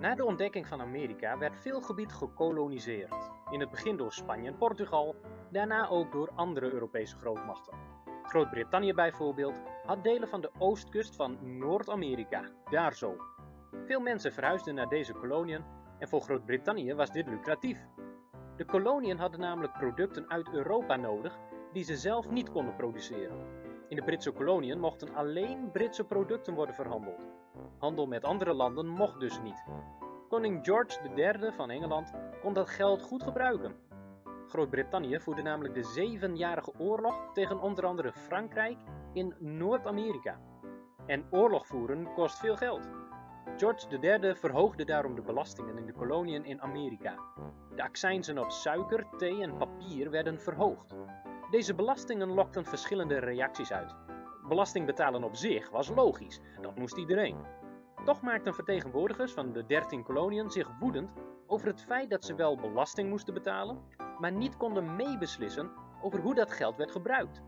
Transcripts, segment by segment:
Na de ontdekking van Amerika werd veel gebied gekoloniseerd. In het begin door Spanje en Portugal, daarna ook door andere Europese grootmachten. Groot-Brittannië bijvoorbeeld had delen van de oostkust van Noord-Amerika, daar zo. Veel mensen verhuisden naar deze koloniën en voor Groot-Brittannië was dit lucratief. De koloniën hadden namelijk producten uit Europa nodig die ze zelf niet konden produceren. In de Britse koloniën mochten alleen Britse producten worden verhandeld. Handel met andere landen mocht dus niet. Koning George III van Engeland kon dat geld goed gebruiken. Groot-Brittannië voerde namelijk de zevenjarige oorlog tegen onder andere Frankrijk in Noord-Amerika. En oorlog voeren kost veel geld. George III verhoogde daarom de belastingen in de koloniën in Amerika. De accijnzen op suiker, thee en papier werden verhoogd. Deze belastingen lokten verschillende reacties uit. Belasting betalen op zich was logisch, dat moest iedereen. Toch maakten vertegenwoordigers van de 13 koloniën zich woedend over het feit dat ze wel belasting moesten betalen, maar niet konden meebeslissen over hoe dat geld werd gebruikt.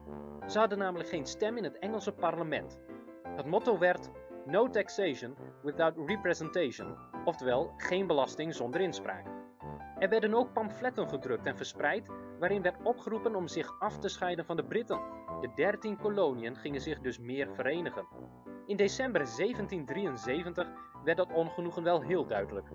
Ze hadden namelijk geen stem in het Engelse parlement. Het motto werd No taxation without representation, oftewel geen belasting zonder inspraak. Er werden ook pamfletten gedrukt en verspreid waarin werd opgeroepen om zich af te scheiden van de Britten. De 13 koloniën gingen zich dus meer verenigen. In december 1773 werd dat ongenoegen wel heel duidelijk.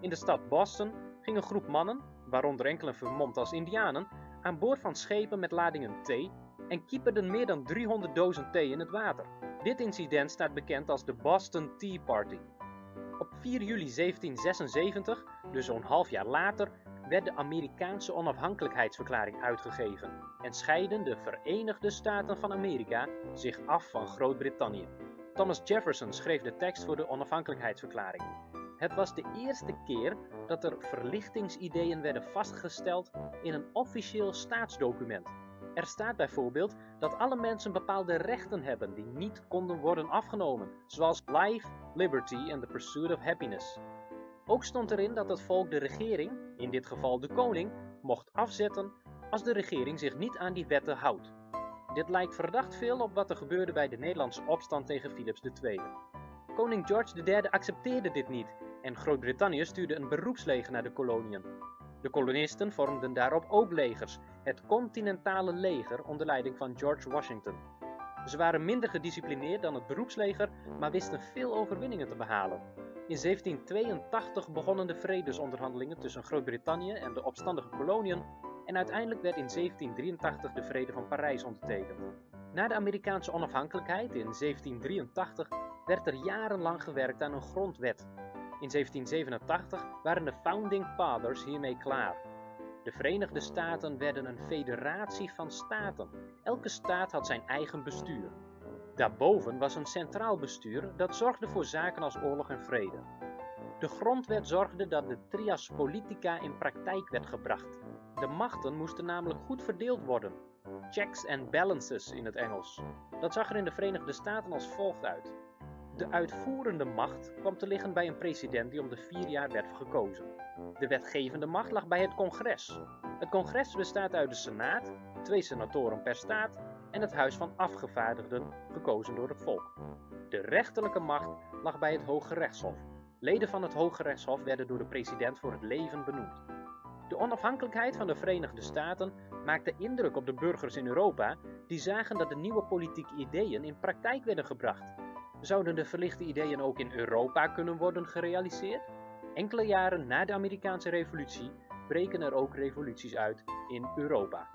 In de stad Boston ging een groep mannen, waaronder enkele vermomd als indianen, aan boord van schepen met ladingen thee en kieperden meer dan 300 dozen thee in het water. Dit incident staat bekend als de Boston Tea Party. Op 4 juli 1776, dus zo'n half jaar later, werd de Amerikaanse onafhankelijkheidsverklaring uitgegeven en scheiden de Verenigde Staten van Amerika zich af van Groot-Brittannië. Thomas Jefferson schreef de tekst voor de onafhankelijkheidsverklaring. Het was de eerste keer dat er verlichtingsideeën werden vastgesteld in een officieel staatsdocument. Er staat bijvoorbeeld dat alle mensen bepaalde rechten hebben die niet konden worden afgenomen, zoals life, liberty and the pursuit of happiness. Ook stond erin dat het volk de regering, in dit geval de koning, mocht afzetten als de regering zich niet aan die wetten houdt. Dit lijkt verdacht veel op wat er gebeurde bij de Nederlandse opstand tegen Philips II. Koning George III accepteerde dit niet en Groot-Brittannië stuurde een beroepsleger naar de koloniën. De kolonisten vormden daarop ook legers, het Continentale Leger onder leiding van George Washington. Ze waren minder gedisciplineerd dan het beroepsleger, maar wisten veel overwinningen te behalen. In 1782 begonnen de vredesonderhandelingen tussen Groot-Brittannië en de opstandige koloniën en uiteindelijk werd in 1783 de Vrede van Parijs ondertekend. Na de Amerikaanse onafhankelijkheid in 1783 werd er jarenlang gewerkt aan een grondwet. In 1787 waren de Founding Fathers hiermee klaar. De Verenigde Staten werden een federatie van staten. Elke staat had zijn eigen bestuur. Daarboven was een centraal bestuur dat zorgde voor zaken als oorlog en vrede. De grondwet zorgde dat de trias politica in praktijk werd gebracht. De machten moesten namelijk goed verdeeld worden. Checks and balances in het Engels. Dat zag er in de Verenigde Staten als volgt uit. De uitvoerende macht kwam te liggen bij een president die om de vier jaar werd gekozen. De wetgevende macht lag bij het congres. Het congres bestaat uit de Senaat, twee senatoren per staat en het Huis van Afgevaardigden, gekozen door het volk. De rechterlijke macht lag bij het Hoge Rechtshof. Leden van het Hoge Rechtshof werden door de president voor het leven benoemd. De onafhankelijkheid van de Verenigde Staten maakte indruk op de burgers in Europa, die zagen dat de nieuwe politieke ideeën in praktijk werden gebracht. Zouden de verlichte ideeën ook in Europa kunnen worden gerealiseerd? Enkele jaren na de Amerikaanse revolutie breken er ook revoluties uit in Europa.